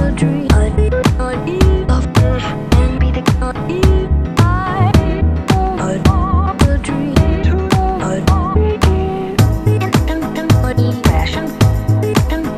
a dream.